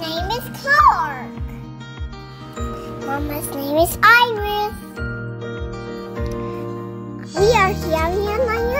name is Clark. Mama's name is Iris. We are here in Miami.